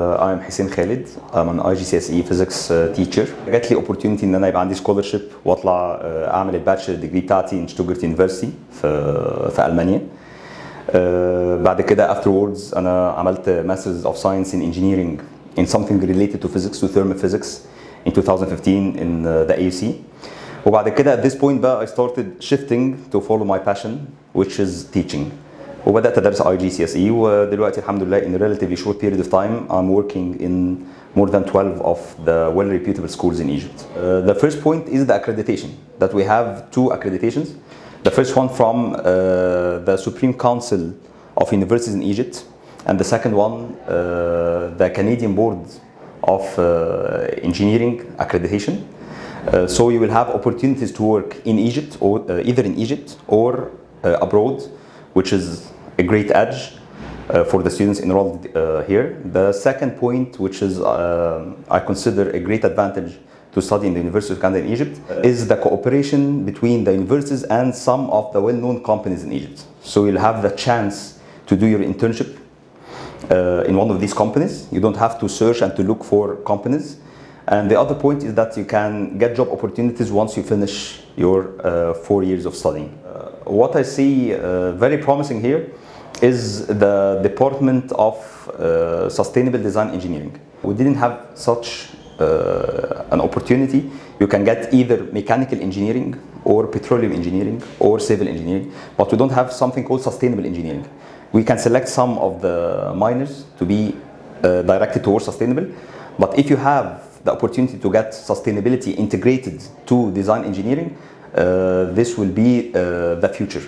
اي ام حسين خالد ام ان اي جي سي اس اي فيزكس تيتشر جات لي اوبورتيونتي ان أنا يبقى عندي سكولرشيب وأطلع أعمل الباتشلر ديجري بتاعتي ان شتوجرت يونيفرستي في ألمانيا. بعد كده افتر ووردز أنا عملت ماسترز اوف ساينس ان انجينيرنج ان سمثينج ريليتد تو فيزكس تو ثيرمال فيزكس ان 2015 ان ذا اي سي وبعد كده ات ذس بوينت بقى اي ستارتد shifting تو فولو ماي باشن which is teaching. وبدات ادرس اي جي سي اس اي ودلوقتي الحمد لله in a relatively short period of time I'm working in more than 12 of the well reputable schools in Egypt. Uh, the first point is the accreditation that we have two accreditations. The first one from uh, the Supreme Council of Universities in Egypt and the second one uh, the Canadian Board of uh, Engineering Accreditation. Uh, so you will have opportunities to work in Egypt or uh, either in Egypt or uh, abroad which is a great edge uh, for the students enrolled uh, here. The second point, which is uh, I consider a great advantage to study in the University of Canada in Egypt, is the cooperation between the universities and some of the well-known companies in Egypt. So you'll have the chance to do your internship uh, in one of these companies. You don't have to search and to look for companies. And the other point is that you can get job opportunities once you finish your uh, four years of studying. What I see uh, very promising here is the Department of uh, Sustainable Design Engineering. We didn't have such uh, an opportunity. You can get either mechanical engineering or petroleum engineering or civil engineering, but we don't have something called sustainable engineering. We can select some of the minors to be uh, directed towards sustainable, but if you have the opportunity to get sustainability integrated to design engineering, this will be uh, the future.